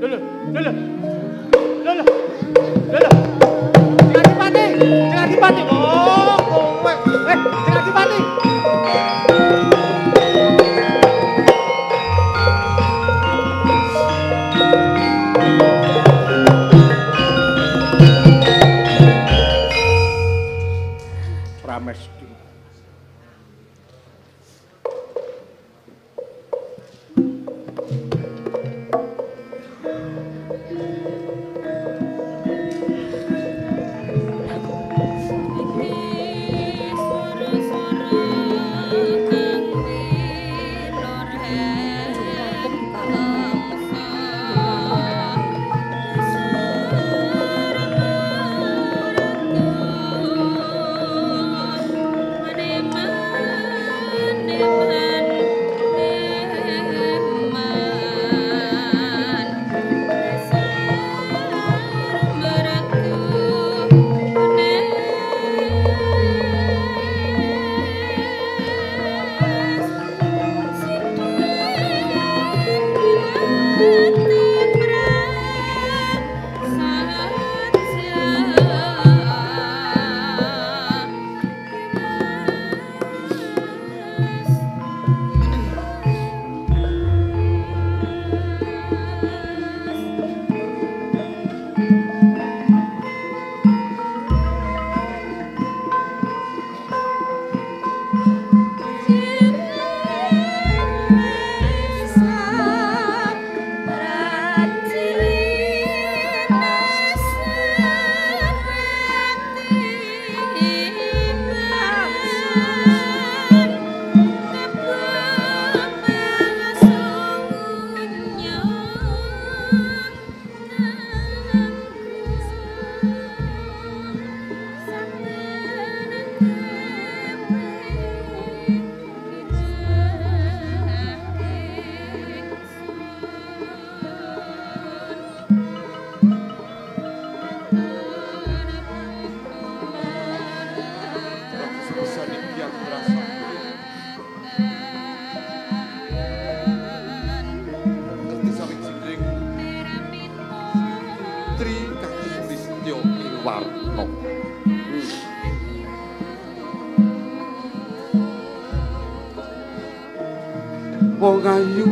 Lho, lho, lho. Lho,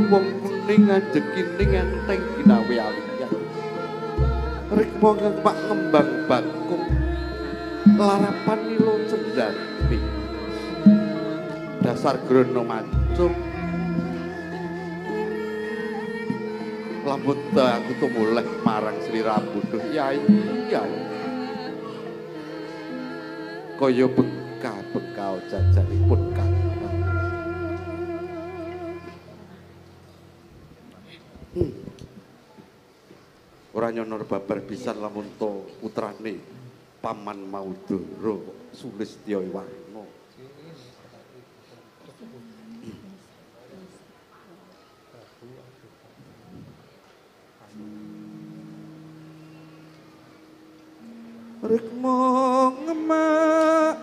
wong kuning ajekining enteng ginawe aliyan. Rikma ngepak ngembang bakung larapan nilo cendati dasar grono macung lambut aku tumuleh marang Sri Rabuduh yai yai kaya beka bekao nyonor babar pisan lamun to putrane paman Maudara Sulistya Warna. Rikmo ngemak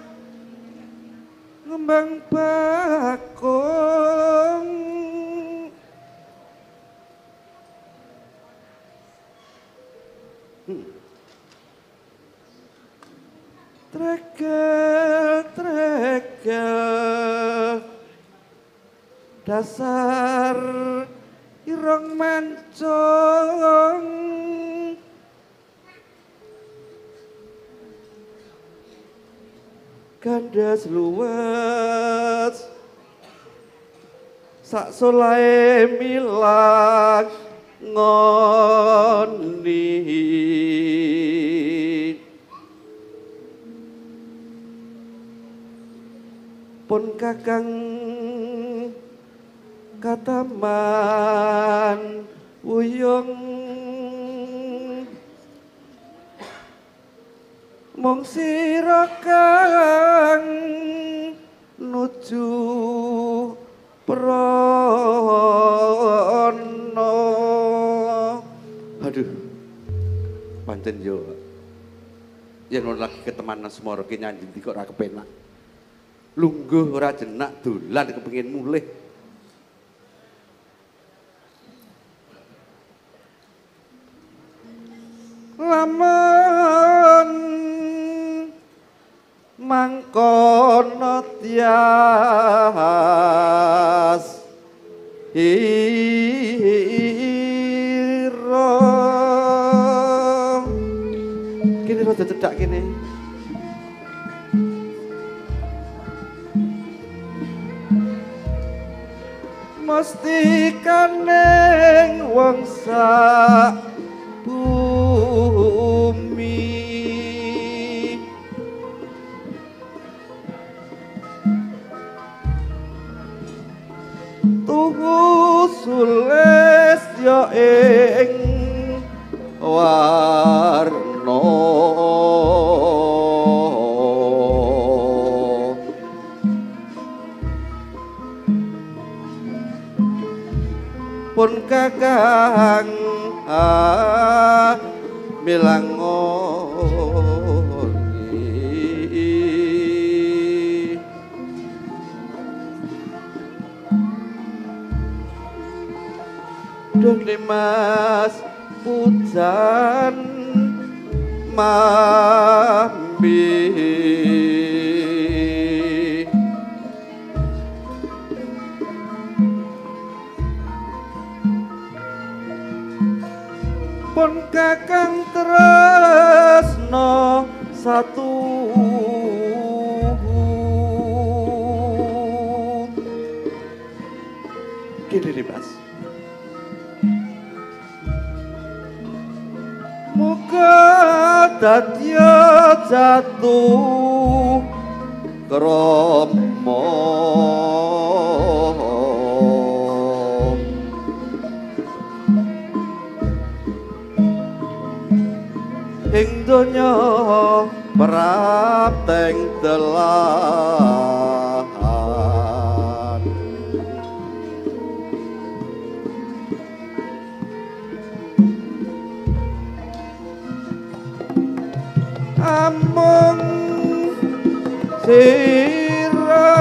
ngembang bakung Gandas luwes. Sak solae milang ngoni. Pun kakang kataman wuyung mong sira kang nuju prana. Aduh pancen yo yen ora lagi ketemanan semara ki nyanyi iki kok ora kepenak? Lungguh ora jenak dolan kepengin mulih tias ira kene rada cedak kene mesti kaneng wong sak Duh limas pujan mambi. Pun kakang tresno satu Gini nih dadya jatuh kromo. Ing donya prapteng delahan amung sira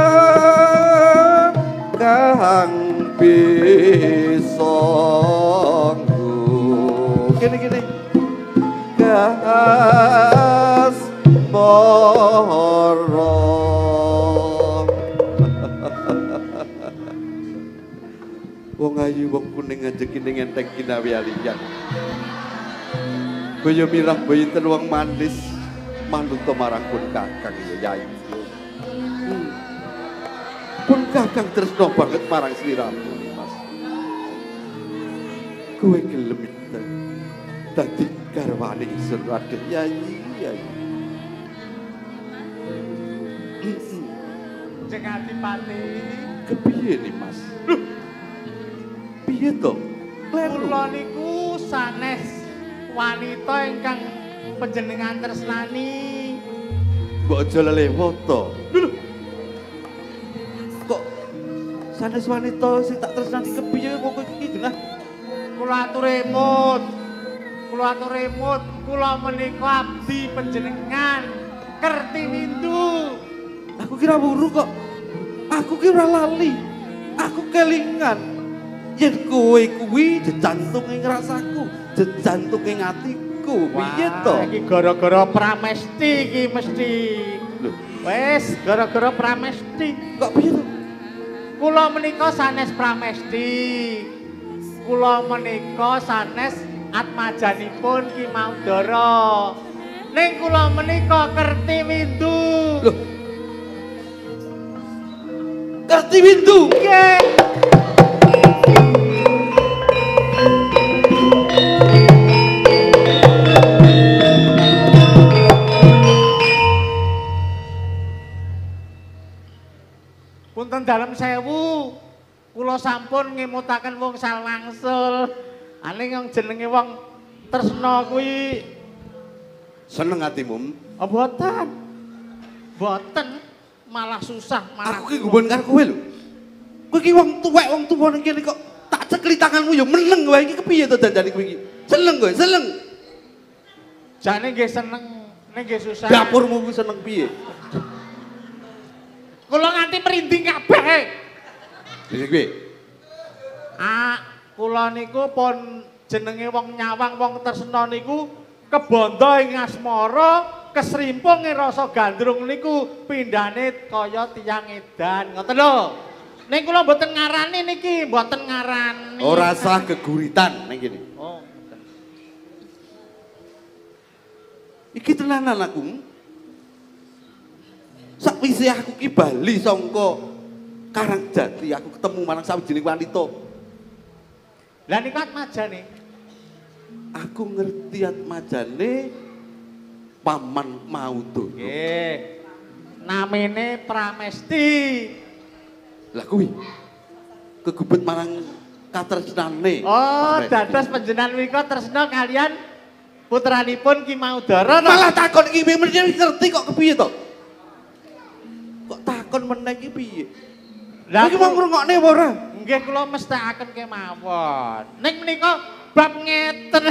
kang bisa gini gini. Gas moro wong ayu wong kuning ngajeki ning enteng kinawi aliyan Boyo mirah boyo teluang manis manut marang pun kakang ya yai Hmm. pun kakang tresno banget marang sliramu mas. Kowe gelem dadi garwane ingsun Raden yai yai Jeng Adipati. kepiye nih mas? Loh, piye to? Kleru Kula niku sanes wanita ingkang panjenengan tresnani. mbok aja lelewat to Lho, kok sanes wanita sing tak tresnani kepiye kok kowe iki jenah Kula atur emut. Kula atur emut. Kula menika abdi panjenengan. Kerti windu. Aku kira buru kok. Aku kira lali. Aku kelingan. Yen kowe kuwi jejantung ing rasaku, jejantung atiku. Piye to? Iki gara-gara pramesti iki mesti. Lho, Wes, gara-gara pramesti. kok piye to? Kula menika sanes pramesti. Kula menika sanes atmajanipun Ki Maudara. Ning kula menika kerti windu. Loh. Kerti windu. Nggih. Punten dalem sewu, kula sampun ngemutaken wong salwangsul. Aning yang jenenge wong tresna kuwi Seneng atimu. oh, boten. Boten malah susah, malah Aku ki gumun karo kowe lho. Kowe ki wong tuwek, wong tuwa ning kene kok tak cekli tanganmu ya meneng kowe iki kepiye to dandane kowe iki? Seneng kowe, seneng. jane nggih seneng, ning nggih susah. Dapurmu kuwi seneng piye? Kula nganti merinding kabeh. Dene kowe. Ah, kula niku pun jenenge wong nyawang, wong tresna niku kebondo ing asmara kesrimpung ing rasa gandrung niku pindhane kaya tiyang edan ngoten lho ning kula mboten ngarani niki mboten ngarani Ora sah geguritan ning kene. oh Iki tenanan aku. Sakwise aku ki bali sangka Karangjati, aku ketemu marang sawijining wanita. lah niku majane Aku ngerti atmajane paman Maudo. nggih namine Pramesti Lah kuwi kegubet marang katresnane. oh dados panjenengan menika tresna kalian putranipun Ki to? Malah takon iki ngerti kok kepiye to? Takon meneh iki piye? Lah, iki mau ngrungokne apa ora? Nggih kula mestakaken kemawon. Ning menika bab ngeten.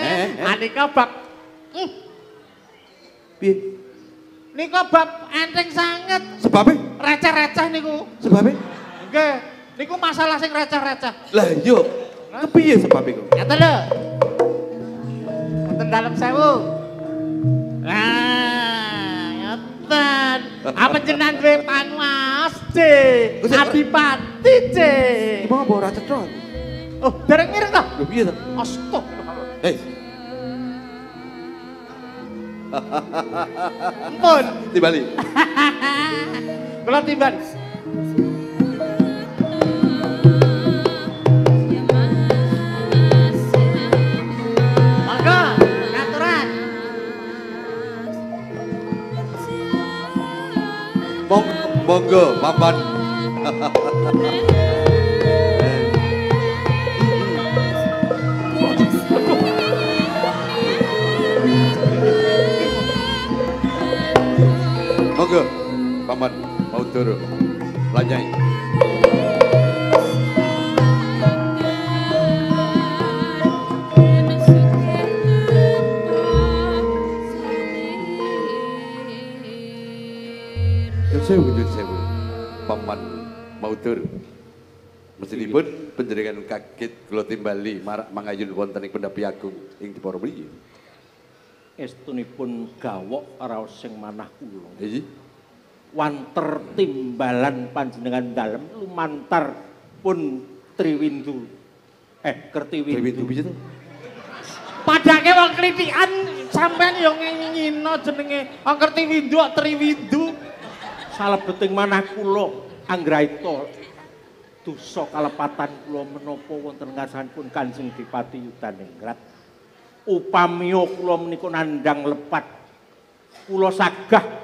eh. Anika bab Hmm, Piye? nika bab enteng sanget. Sebabe? Receh-receh niku. Sebabe? Nggih, niku masalah sing receh-receh. Lah iya. Kepiye sebabe kok? Ngeten lho. Wonten dalem sewu. Nah, ngeten. Apa jenengan duwe panwas, C. Adipati, C. Mau apa ora aku? Oh, dereng mireng to? Lho piye to? Astagfirullah. Hei, Ampun. timbali. Kula timbang. Monggo, papan. Monggo, paman mau turun. Lanjai. Sewu, nyun sewu. Paman mau turun. Mesinipun penjaringan kaget kula timbali marak mangayun wonten ing pendapi agung ing dipara mriki. estunipun gawok raos sing manah kula. Iki Wanter timbalan panjenengan dalem lumantar pun Triwindu. Eh, Kertiwindu. Dewi piye to? Padake wong klithikan sampean yo ngingino jenenge wong ngerti windu kok triwindu. Salebeting manah kula anggraita dosa kalepatan kula menapa wonten ngarsanipun Kanjeng Dipati Yudaningrat. Upamiya kula menika nandhang lepat kula sagah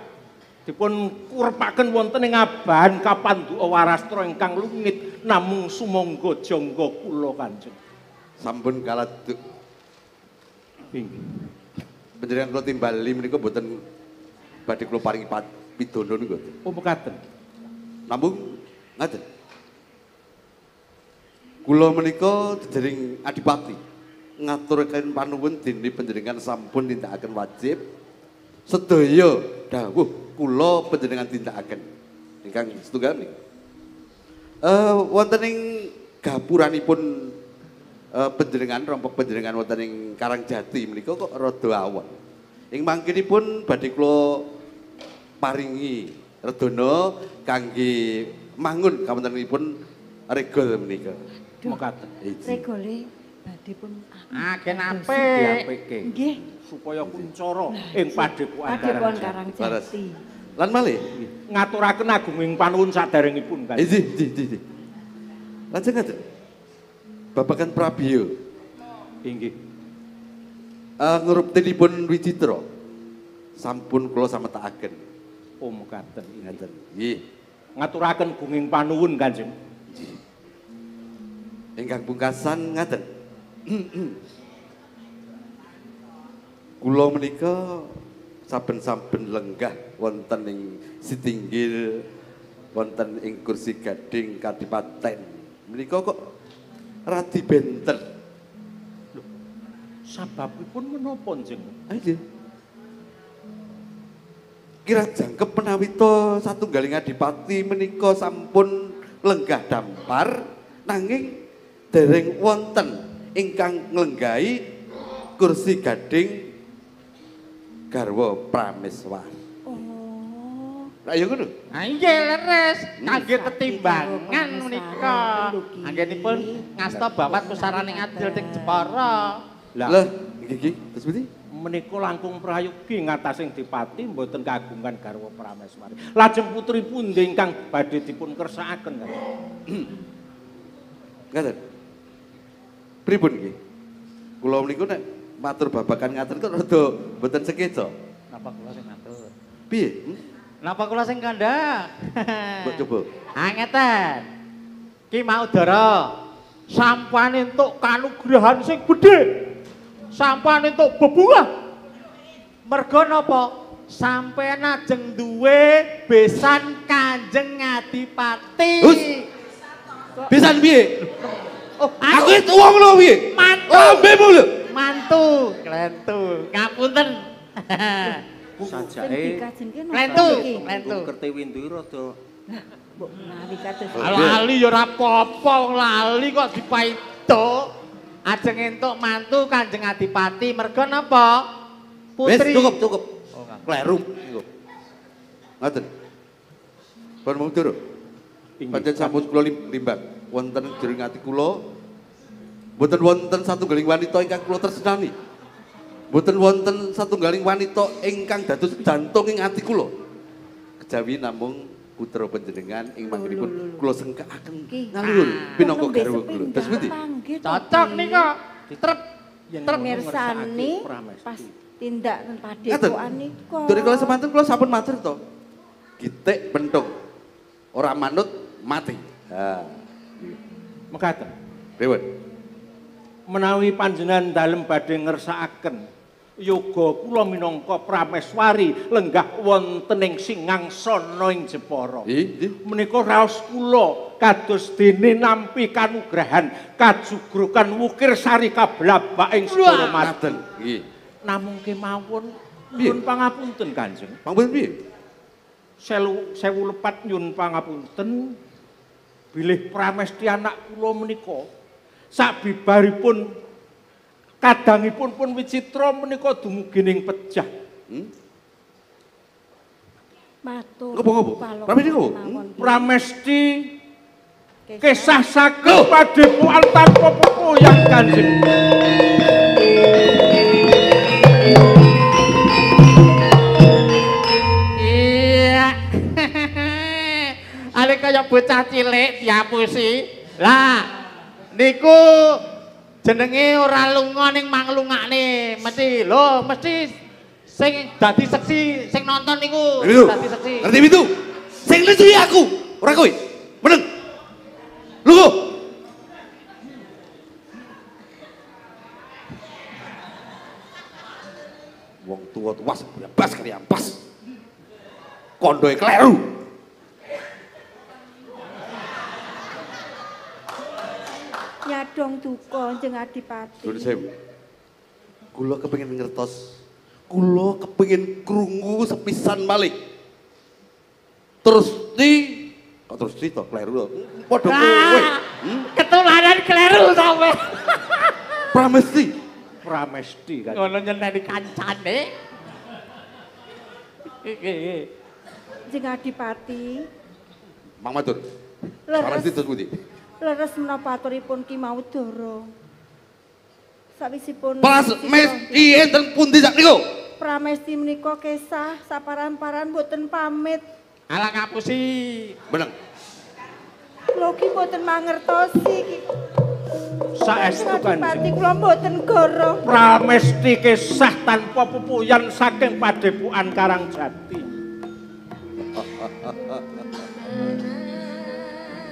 dipun kurepaken wonten ing abahan kapanduka warastra ingkang lungit namung sumangga jangga kula Kanjeng. Sampun kaladuk Inggih. penjaringan kula timbali menika boten badhe kula paringi pidana niku. Oh mekaten. Nambung ngaten. Kula menika jering adipati ngaturaken panuwun dene panjenengan sampun nindakaken wajib sedaya dawuh kula panjenengan tindakaken ingkang setunggal menika. Eh wonten ing gapuranipun eh panjenengan rompok panjenengan wonten ing Karangjati menika kok rada awon. Ing mangkinipun badhe kula paringi redana kangge mangun kawontenipun regol menika. Mekaten. Regole badhe pun Ah, ken apik. Nggih. supaya kuncara ing padepokan Padepokan Karang. Karangjati. Lan malih. Ngaturaken agunging panuwun saderengipun kan. Iji, iji, iji, iji. Lajeng ngaten. Babakan Prabiyo Inggih. uh, nguruptenipun Wicitra sampun kula sametakaken. Mekaten. Inggih. Ngaten. Nggih. Ngaturaken gunging panuwun Kanjeng. Ingkang pungkasan ngaten. Kula menika saben-saben lenggah wonten ing Sitinggil wonten ing kursi gading kadipaten. Menika kok radi benten. Sababipun menapa Jeng? Aja. Kira jangkep menawi to satunggaling adipati menika sampun lenggah dampar nanging dereng wonten ingkang nglenggahi kursi gading garwa Prameswar. Oh. Lah ya ngono. Ah iya leres, kangge Sakti tetimbangan menika. Anggenipun ngasta bawat pusaraning adil teng Jepara. Lah iki iki terus pundi? Menika langkung prayogi ngatasing dipati mboten kagungan garwa Prameswari. Lajeng putri pundi ingkang badhe dipun kersakaken? Ngaten. Pripun iki? Kula niku nek matur babakan ngaten kok rada mboten sekeca. Napa kula sing ngatur? Piye? Hmm? Napa kula sing kandhang? Mbok coba. Ah ngeten. Ki mau dara. Sampan entuk kanugrahan sing gedhe. Sampan entuk bebungah. Merga napa? Sampeyan ajeng duwe besan Kanjeng Adipati. Hus! Pisan piye? Oh, Aku itu wong lho piye? Mantu. Lambemu lho. mantu, klentu. Ngapunten. Sajake Klentu, klentu. kertewi ndi rada Mbok menawi kados Lali ya ora apa-apa, wong lali kok dipaito. Ajeng entuk mantu Kanjeng Adipati merga napa? Wis Putri. cukup cukup. Oh. Kleru niku. Ngaten. Pun turu. Pancen sampun kula lim- limbang wonten jering ati kula mboten wonten satunggaling wanita ingkang kula tresnani. Mboten wonten satunggaling wanita ingkang dados jantung ing ati kula. Kejawi namung putra panjenengan ing mangkenipun kula sengkakaken ngalur pinangka Wonten garwa kula. Terus pundi? Cocok nika. Trep. Mirsani pas tindak ten padepokan nika. Dari kula semanten kula sampun matur to. Gitik pentung. Ora manut mati. Ha. mekaten. Pripun? menawi panjenengan dalem badhe ngersakaken yoga kula minangka prameswari lenggah wonten ing singangsana ing Jepara. Menika raos kula kados dene nampi kanugrahan kajugrukan wukir sari kablabak ing mati. Ngaten. Nggih. Namung kemawon nyuwun pangapunten Kanjeng. Pangapunten piye? Selu sewu lepat nyuwun pangapunten bilih pramesti anak kula menika sabibaripun kadangipun pun wicitra menika dumugi ning pejah. Hmm? Matur. Ngopo-ngopo? Pramesti ngopo? kisah saking padepokan tanpa pepoyang Kanjeng. Iya. Ale kaya bocah cilik diapusi. Lah, niku jenenge ora lunga ning manglungakne, mesti lho, mesti sing dadi seksi sing nonton niku dadi seksi. Ngerti itu? Sing lucu ya aku, ora kowe. Meneng. Lungguh. Wong tua tuas bebas kali ampas. Kondoe kleru. Nyadong duka Njeng Adipati. Nuwun sewu. Kula kepengin ngertos. Kula kepengin krungu sepisan malih. Terus di kok terus di to kleru to. Padha kowe. Ah, Hmm? ketularan kleru sampe. Pramesti. Pramesti Kanjeng. Ngono nyeneni kancane. Iki. Njeng Adipati. Mang matur. Pramesti terus pundi? Leres menapa aturipun Ki Maudara. Sawisipun Pramesti enten pundi sak niku? Pramesti menika kesah saparan-paran boten pamit. Ala ngapusi. Meneng. Kula ki boten mangertosi ki. Saestu Kanjeng. kula boten goro. Pramesti kisah tanpa pepoyan saking padepokan Karangjati.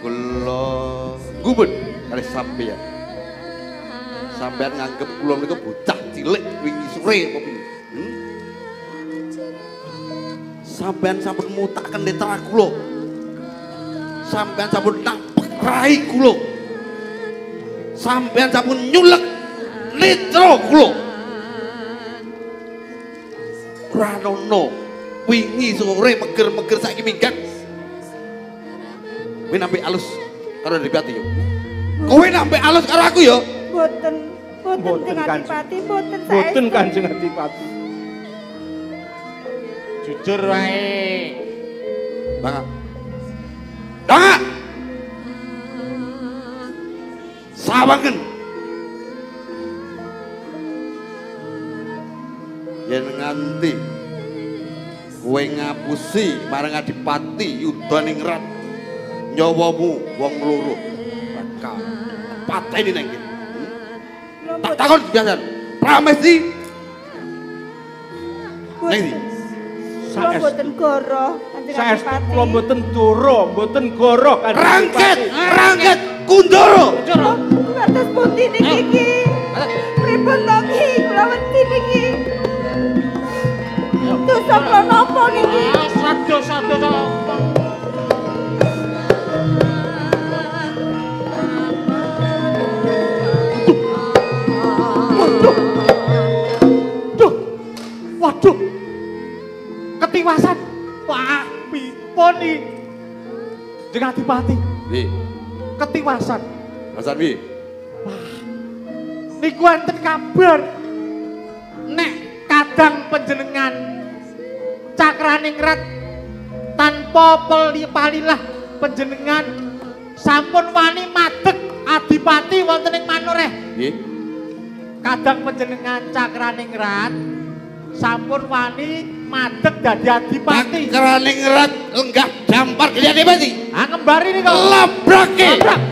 Kula gumun kali sampeyan. Sampeyan nganggep kula niku bocah cilik wingi sore apa piye? Hmm? Sampeyan sampun mutaken netra kula. Sampeyan sampun nampek rai kula. Sampeyan sampun nyulek netra kula. Ranono wingi sore meger-meger saiki minggat. Kowe nampi alus karo Depati yo. Kowe nampi alus karo aku yo. Boten Boten. Adipati, boten Boten saestu. Kanjeng Adipati. Jujur wae. Bangga. Bangga. Sawangen. Yen nganti kowe ngapusi marang Adipati Yudaningrat nyawamu wong loro bakal pateni nang kene. Kula Tak boten- takon biasan. Pramesti nang ndi? Kula Saestu. boten goro, Adipati. kula mboten doro, mboten goro Kanjeng Rangket, rangket Kundoro. Kados pundi niki iki? Pripun to iki? Kula wedi niki. Dosa kula napa niki? Sado sado Waduh. Ketiwasan. Wah, pipon iki. Dengan Adipati, Wi, ketiwasan. Hasan wi. Niku enten kabar. Nek kadang panjenengan cakraning rat tanpa peli palilah panjenengan sampun wani madeg adipati wonten ing manureh. Nggih. Kadang panjenengan cakraning rat sampun wani madeg dadi adipati. Pakraning rat lenggah dampar kelihatan mati. Ah ngembari nika. Labrake. Labrak.